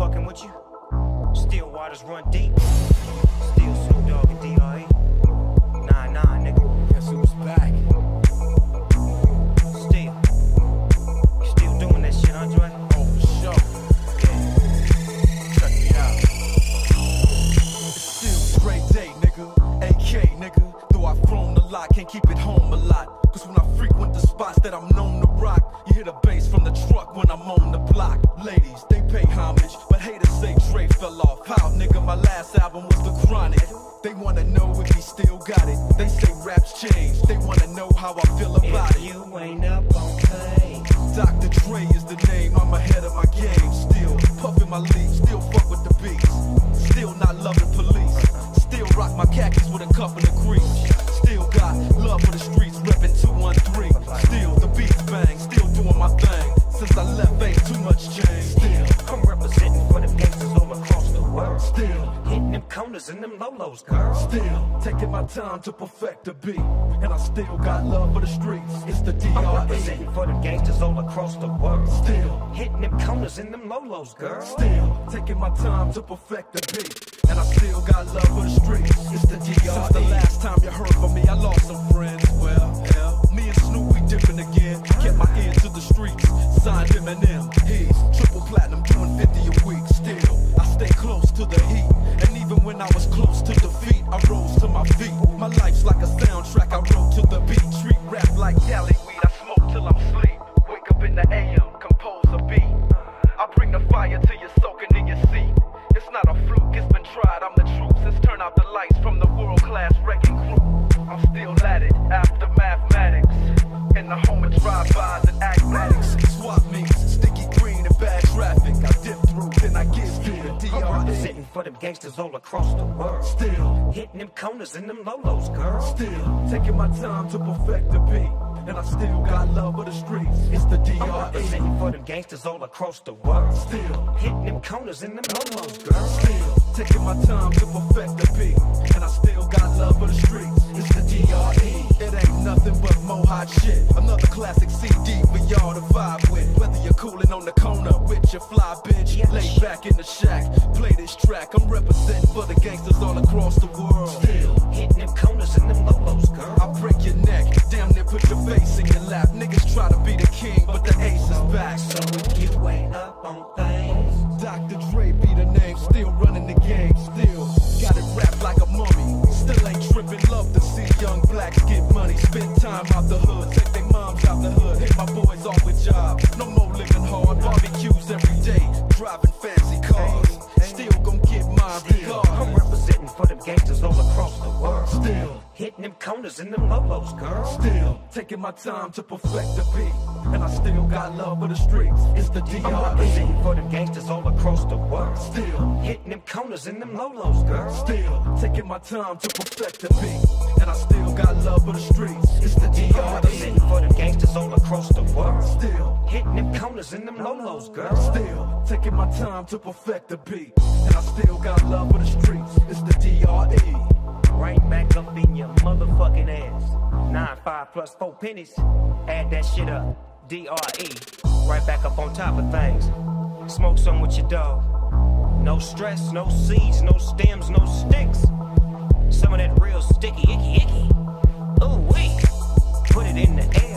fucking with you. Still waters run deep. Still Snoop Dogg and D.R.E. Nah, nah, nigga. Guess who's back? Still. Still doing that shit, Andre? Oh, for sure. Check me out. It's still Dre Day, nigga. AK, nigga. Though I've grown a lot, can't keep it home a lot. Cause when I frequent the spots that I'm known to rock, you hear the bass from the truck when I'm on the block. Ladies, they pay homage, but haters say Dre fell off. How, nigga, my last album was The Chronic. They wanna know if he still got it. They say raps change. They wanna know how I feel about If it. you ain't up on play. Dr. Dre is the name, I'm ahead of my game. Still puffin' my leaf, still fuck with the beats. Still not loving still. Hitting them corners and them lolos, girl. Still taking my time to perfect the beat, and I still got love for the streets. It's the I'm representing for the gangsters all across the world. Still, Hitting them corners and them lolos, girl. Still taking my time to perfect the beat, and I still got love for the streets. In the home drive-bys and acmatics. Swap meets, sticky green and bad traffic. I dip through, then I get through the I'm DRE. representing for them gangsters all across the world. Still, Hitting them corners and them lolos, girl. still taking my time to perfect the beat. And I still got love for the streets. It's the I'm representing for them gangsters all across the world. Still, Hitting them corners and them lolos, girl. Still taking my time to perfect the beat, and I still got love for the streets. It's the DRE. It ain't nothing but mo hot shit. Classic CD for y'all to vibe with. Whether you're cooling on the corner with your fly bitch, lay back in the shack, play this track. I'm representing for the gangsters all across the world. Still. Hitting them corners and them lolos, girl. I break your neck, damn near put your face in your lap. Niggas try to be the king, but the ace is back. So if you ain't up on boys off with jobs. No more living hard, barbecues every day, driving fancy cars. Still gon' get mine still, I'm regardless. representing for them gangsters all across the world. Still. Hitting them corners and them lolos, girl. Still taking my time to perfect the beat, and I still got love for the streets. It's the I'm representing for them gangsters all across the world. Still. Hitting them corners and them lolos, girl. Still taking my time to perfect the beat, and I still got love for the streets. It's the DRE. for them gangsters all across the world. Still, Hitting them corners and them lolos, girl. still taking my time to perfect the beat, and I still got love for the streets. It's the DRE. Right back up in your motherfucking ass. Nine, five plus four pennies. Add that shit up. DRE. Right back up on top of things. Smoke some with your dog. No stress, no seeds, no stems, no sticks. Some of that real sticky, icky, icky in the air.